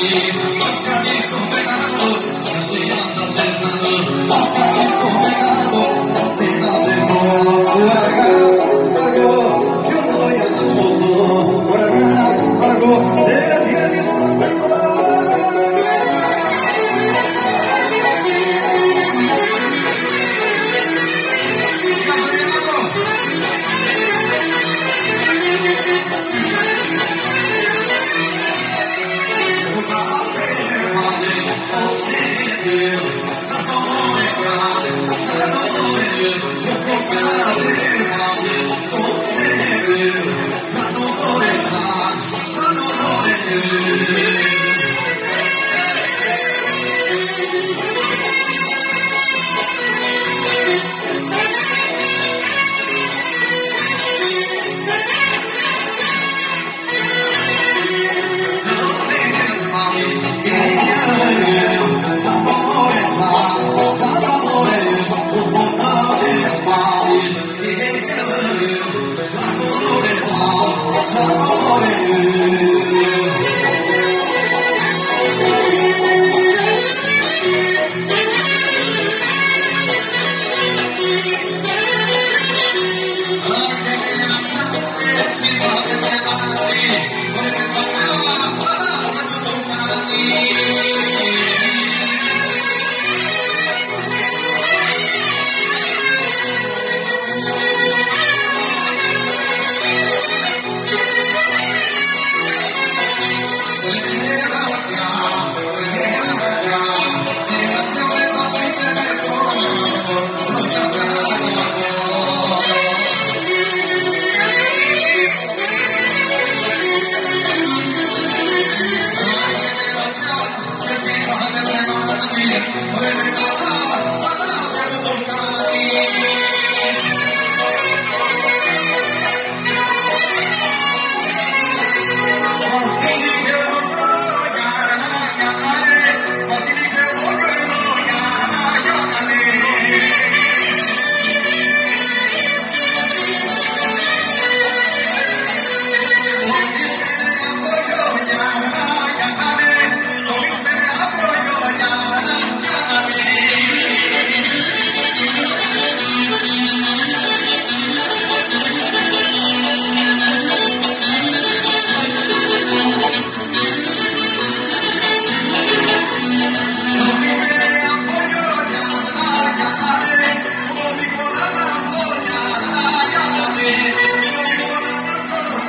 Los I'm a morning rider. I tell the morning you.